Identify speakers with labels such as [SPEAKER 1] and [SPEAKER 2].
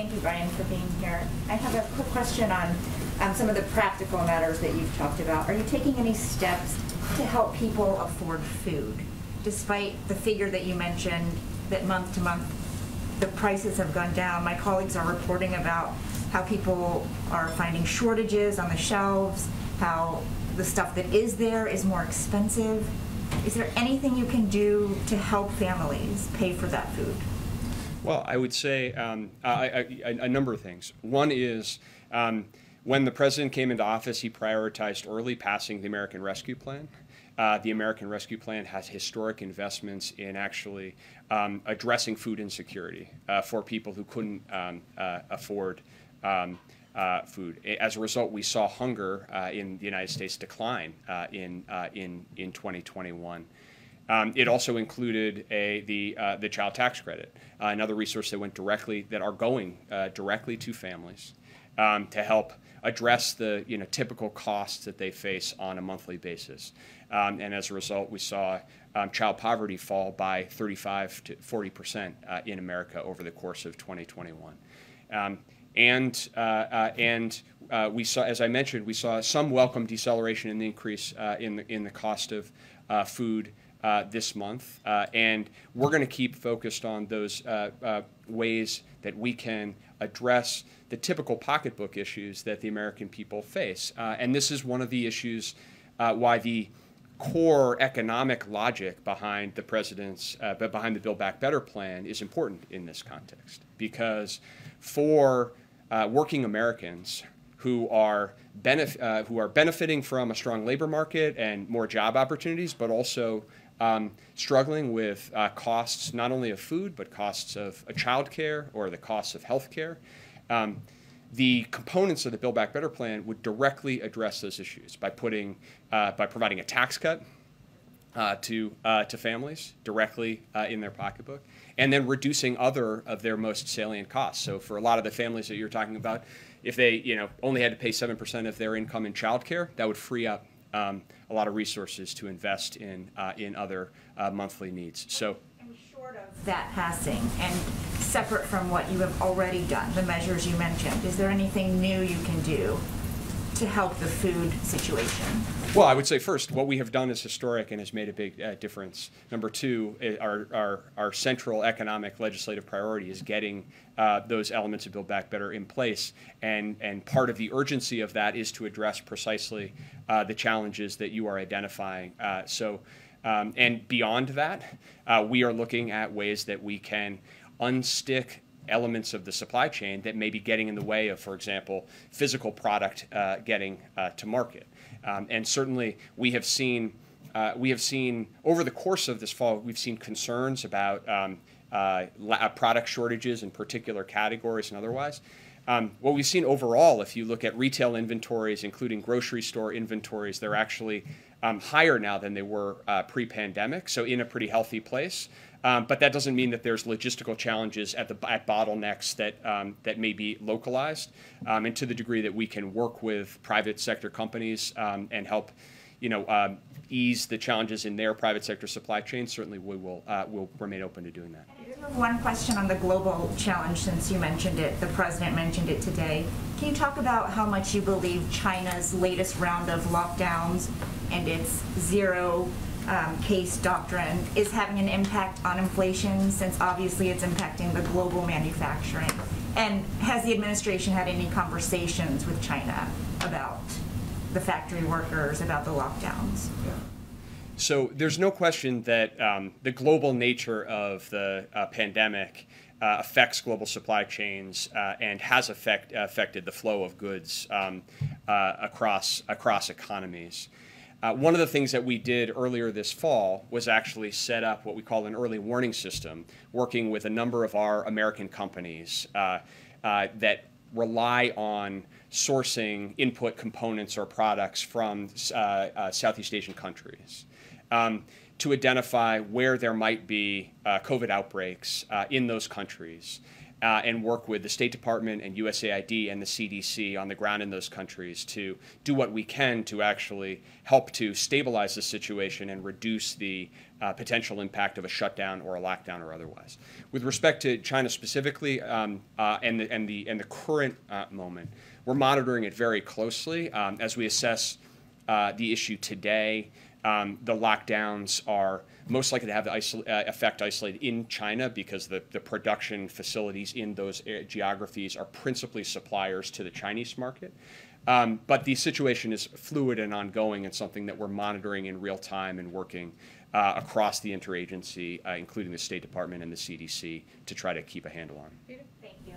[SPEAKER 1] Thank you, Brian, for being here. I have a quick question on um, some of the practical matters that you've talked about. Are you taking any steps to help people afford food? Despite the figure that you mentioned, that month to month, the prices have gone down. My colleagues are reporting about how people are finding shortages on the shelves, how the stuff that is there is more expensive. Is there anything you can do to help families pay for that food?
[SPEAKER 2] Well, I would say um, I, I, a number of things. One is um, when the president came into office, he prioritized early passing the American Rescue Plan. Uh, the American Rescue Plan has historic investments in actually um, addressing food insecurity uh, for people who couldn't um, uh, afford um, uh, food. As a result, we saw hunger uh, in the United States decline uh, in, in, in 2021. Um, it also included a, the, uh, the child tax credit, uh, another resource that went directly, that are going uh, directly to families um, to help address the you know, typical costs that they face on a monthly basis. Um, and as a result, we saw um, child poverty fall by 35 to 40 percent uh, in America over the course of 2021. Um, and uh, uh, and we saw, as I mentioned, we saw some welcome deceleration in the increase in, the, in the cost of food uh, this month, uh, and we're going to keep focused on those uh, uh, ways that we can address the typical pocketbook issues that the American people face. Uh, and this is one of the issues why the core economic logic behind the president's, but behind the Build Back Better plan is important in this context, because for working Americans who are benef- uh, who are benefiting from a strong labor market and more job opportunities, but also um, struggling with uh, costs not only of food, but costs of uh, childcare or the costs of health care. Um, the components of the Build Back Better plan would directly address those issues by putting, uh, by providing a tax cut uh, to uh, to families directly uh, in their pocketbook, and then reducing other of their most salient costs. So for a lot of the families that you're talking about, if they you know only had to pay seven percent of their income in childcare, that would free up um, a lot of resources to invest in uh, in other uh, monthly needs. So.
[SPEAKER 1] Short of that passing and separate from what you have already done, the measures you mentioned, is there anything new you can do to help the food situation?
[SPEAKER 2] Well, I would say first, what we have done is historic and has made a big uh, difference. Number two, our, our, our central economic legislative priority is getting uh, those elements of Build Back Better in place. And, and part of the urgency of that is to address precisely uh, the challenges that you are identifying. Uh, so, um, and beyond that, uh, we are looking at ways that we can unstick elements of the supply chain that may be getting in the way of, for example, physical product uh, getting uh, to market. Um, and certainly, we have seen uh, we have seen over the course of this fall, we've seen concerns about um, uh, uh, product shortages in particular categories and otherwise. Um, what we've seen overall, if you look at retail inventories, including grocery store inventories, they're actually um, higher now than they were uh, pre-pandemic, so in a pretty healthy place. Um, but that doesn't mean that there's logistical challenges at the at bottlenecks that um, that may be localized. Um, and to the degree that we can work with private sector companies um, and help, you know, um, ease the challenges in their private sector supply chain, certainly we will uh, will remain open to doing that.
[SPEAKER 1] One question on the global challenge, since you mentioned it, the president mentioned it today. Can you talk about how much you believe China's latest round of lockdowns and its zero um, case doctrine is having an impact on inflation since obviously it's impacting the global manufacturing? And has the administration had any conversations with China about the factory workers, about the lockdowns? Yeah.
[SPEAKER 2] So there's no question that um, the global nature of the uh, pandemic uh, affects global supply chains uh, and has affect, affected the flow of goods um, uh, across across economies. Uh, one of the things that we did earlier this fall was actually set up what we call an early warning system, working with a number of our American companies uh, that rely on sourcing input components or products from Southeast Asian countries. Um, to identify where there might be uh, COVID outbreaks in those countries uh, and work with the State Department and USAID and the CDC on the ground in those countries to do what we can to actually help to stabilize the situation and reduce the uh, potential impact of a shutdown or a lockdown or otherwise. With respect to China specifically um, uh, and, the, and, the, and the current uh, moment, we're monitoring it very closely um, as we assess uh, the issue today. Um, the lockdowns are most likely to have the isol- uh, effect isolated in China because the, the production facilities in those uh, geographies are principally suppliers to the Chinese market. Um, but the situation is fluid and ongoing and something that we're monitoring in real time and working uh, across the interagency, uh, including the State Department and the CDC, to try to keep a handle on.
[SPEAKER 1] Thank you.